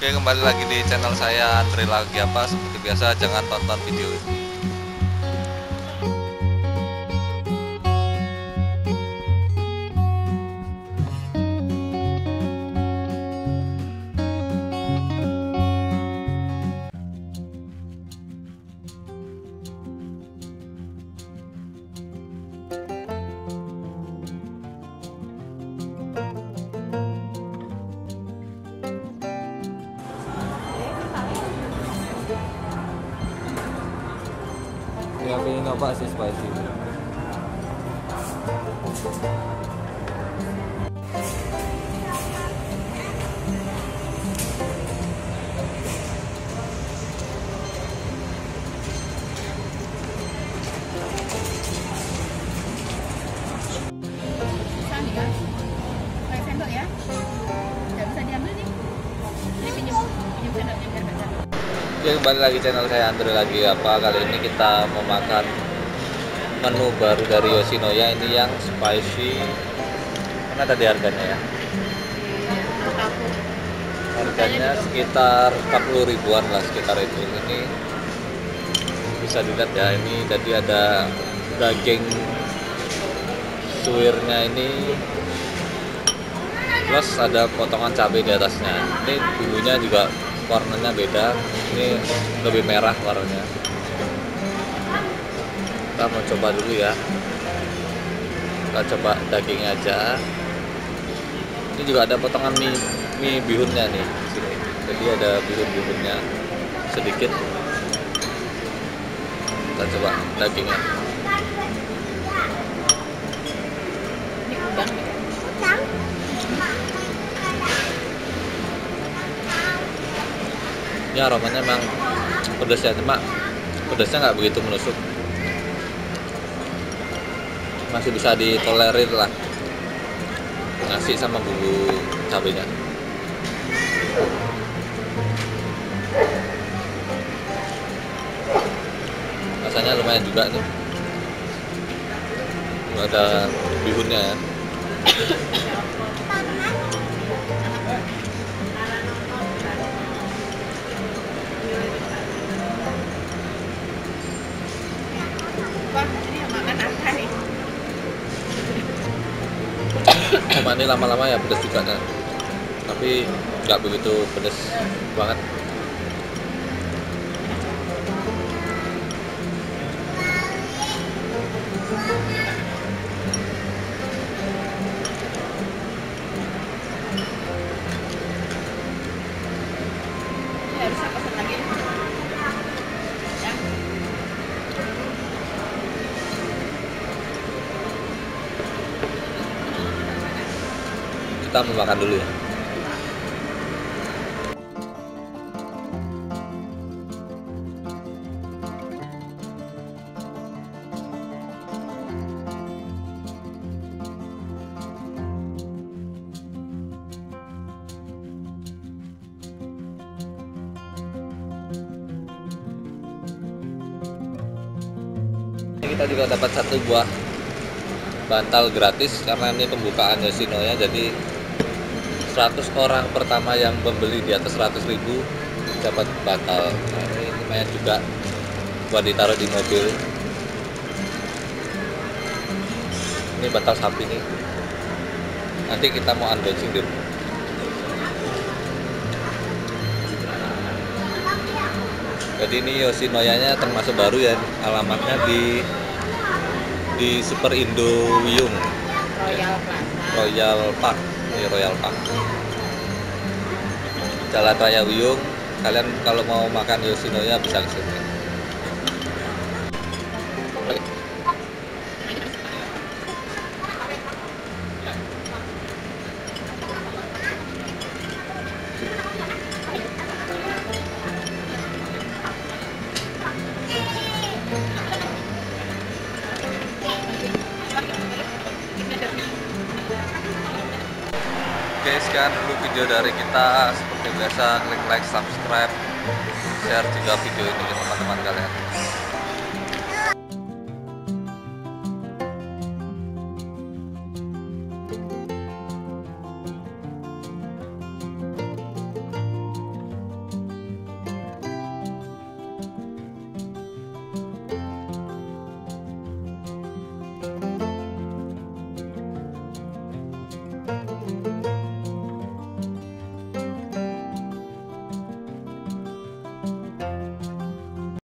Oke kembali lagi di channel saya Andre lagi. Apa seperti biasa jangan tonton video apa sih spicy Oke kembali lagi channel saya Andre lagi. Apa kali ini kita mau makan menu baru dari Yoshinoya ini yang spicy. Mana tadi harganya ya? Harganya sekitar 40 ribuan lah sekitar itu. Ini bisa dilihat ya ini tadi ada daging suwirnya ini. Plus ada potongan cabai di atasnya. Ini bumbunya juga warnanya beda ini lebih merah warnanya. Kita mau coba dulu ya. Kita coba dagingnya aja. Ini juga ada potongan mie mie bihunnya nih sini. Jadi ada bihun bihunnya sedikit. Kita coba dagingnya ini aromanya memang pedas ya cuma pedasnya nggak begitu menusuk. Masih bisa ditolerir lah. Nasi sama bumbu cabenya. Rasanya lumayan juga nih. Ada bihunnya ya cuma ini lama-lama ya pedas juga kan tapi nggak begitu pedas banget harus? Kita mau makan dulu ya. Kita juga dapat satu buah bantal gratis karena ini pembukaan Yoshinoya jadi 100 orang pertama yang membeli di atas 100 ribu dapat bantal nah, ini lumayan juga buat ditaruh di mobil. Ini bantal sapi nih. Nanti kita mau unboxing dulu. Jadi ini Yoshinoya-nya termasuk baru ya alamatnya di di Super Indo Wiyung. Royal Park di Royal Park Jalan Raya Wiyung kalian kalau mau makan Yoshinoya bisa ke sini Oke sekian dulu video dari kita. Seperti biasa klik like subscribe share juga video ini ke teman-teman kalian